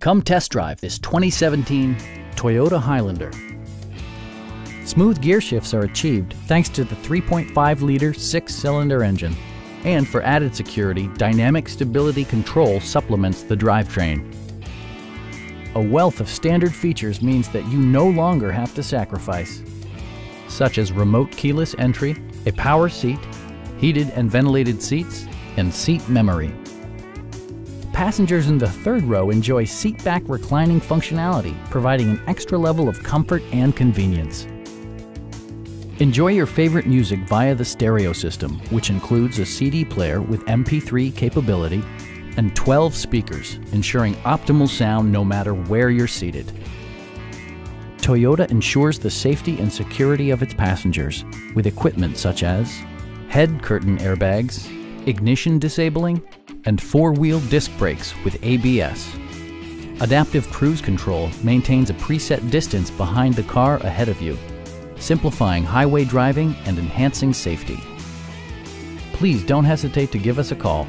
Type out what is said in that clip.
Come test drive this 2017 Toyota Highlander. Smooth gear shifts are achieved thanks to the 3.5-liter six-cylinder engine. And for added security, Dynamic Stability Control supplements the drivetrain. A wealth of standard features means that you no longer have to sacrifice, such as remote keyless entry, a power seat, heated and ventilated seats, and seat memory. Passengers in the third row enjoy seat-back reclining functionality, providing an extra level of comfort and convenience. Enjoy your favorite music via the stereo system, which includes a CD player with MP3 capability and 12 speakers, ensuring optimal sound no matter where you're seated. Toyota ensures the safety and security of its passengers with equipment such as head curtain airbags, ignition disabling, and four-wheel disc brakes with ABS. Adaptive Cruise Control maintains a preset distance behind the car ahead of you, simplifying highway driving and enhancing safety. Please don't hesitate to give us a call